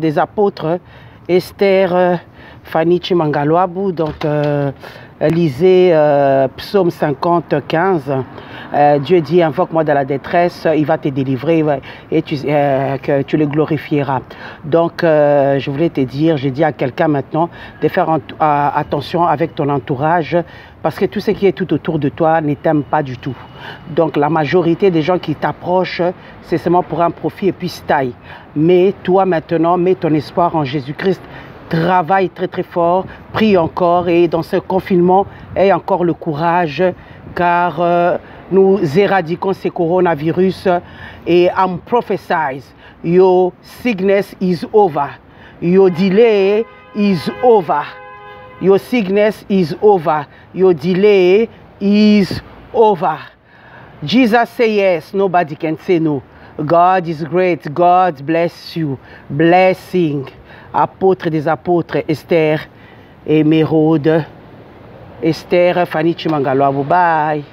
des apôtres, Esther euh, Fanny Chimangaloabu, donc euh, lisez euh, Psaume 50, 15. Euh, Dieu dit invoque-moi dans la détresse, il va te délivrer et tu, tu le glorifieras. Donc je voulais te dire, j'ai dit à quelqu'un maintenant de faire ent- attention avec ton entourage parce que tout ce qui est tout autour de toi ne t'aime pas du tout. Donc la majorité des gens qui t'approchent, c'est seulement pour un profit et puis se taille. Mais toi maintenant, mets ton espoir en Jésus-Christ. Travaille très très fort, prie encore et dans ce confinement, aie encore le courage car euh, nous éradiquons ce coronavirus et I'm prophesize your sickness is over. Your delay is over. Your sickness is over. Your delay is over. Jesus say yes, nobody can say no. God is great. God bless you. Blessing. Apôtre des apôtres, Esther et. Esther Fanny Chimangalo. Bye.